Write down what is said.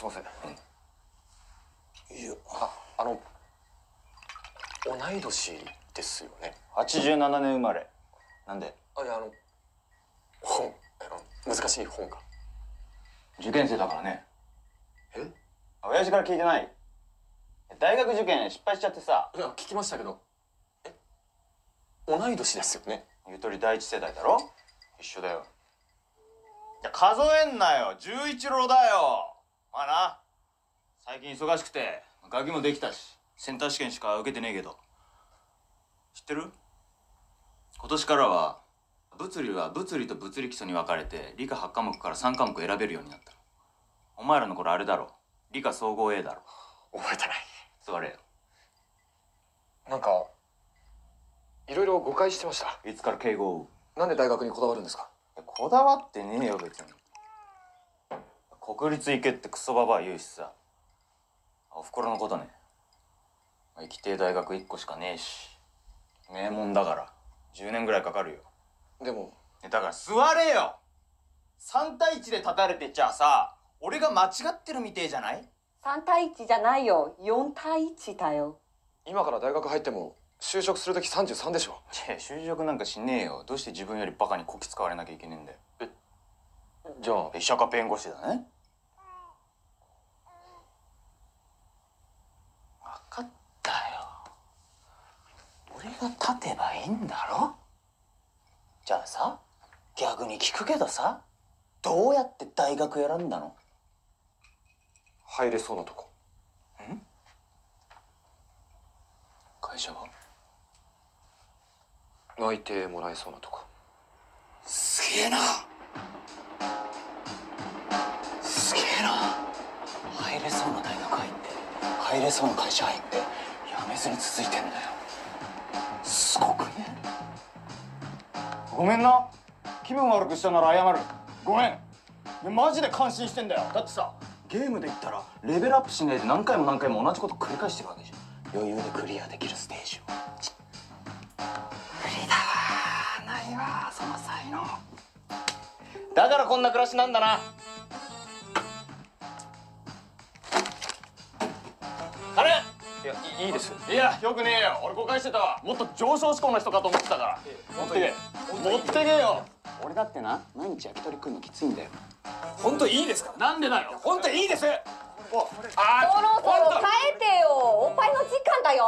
すいません。い。やああの同い年ですよね。87年生まれ。なんで？あいやあの本難しい本が。受験生だからね。え？親父から聞いてない。大学受験失敗しちゃってさ。いや聞きましたけど。え？同い年ですよね。ゆとり第一世代だろ？一緒だよ。いや数えんなよ。十一郎だよまあな。最近忙しくてガキもできたしセンター試験しか受けてねえけど。知ってる？今年からは物理は物理と物理基礎に分かれて理科8科目から3科目選べるようになった。のお前らの頃あれだろ。理科総合 A だろ。覚えてない。座れよ。なんかいろいろ誤解してました。いつから敬語をなんで大学にこだわるんですか？こだわってねえよ別に国立行けってクソババア言うしさ。おふくろのことね。行きてえ大学1個しかねえし。名門だから。10年ぐらいかかるよ。でも。だから座れよ。3対1で立たれてちゃさ俺が間違ってるみてえじゃない？3対1じゃないよ。4対1だよ。今から大学入っても就職する時33でしょ。いや就職なんかしねえよ。どうして自分よりバカにこき使われなきゃいけねえんだよ。じゃあ。医者か弁護士だね分かったよ俺が立てばいいんだろ？じゃあさ逆に聞くけどさどうやって大学選んだの？入れそうなとこ。会社は？内定もらえそうなとこ。すげえな！すげえな！入れそうな大学入って入れそうな会社入って辞めずに続いてんだよすごくね。ごめんな。気分悪くしたなら謝る。ごめん。マジで感心してんだよ。だってさゲームで言ったらレベルアップしねえで何回も何回も同じこと繰り返してるわけじゃん。余裕でクリアできるステージを。無理だわないわその才能。だからこんな暮らしなんだな。やいいいです。いやよくねえよ。俺誤解してたわ。もっと上昇志向の人かと思ってたから。持ってけ。持ってけよ。俺だってな毎日焼き鳥食うのきついんだよ。本当いいですか？なんでだよ。本当いいです。そろそろ帰ってよ。おっぱいの時間だよ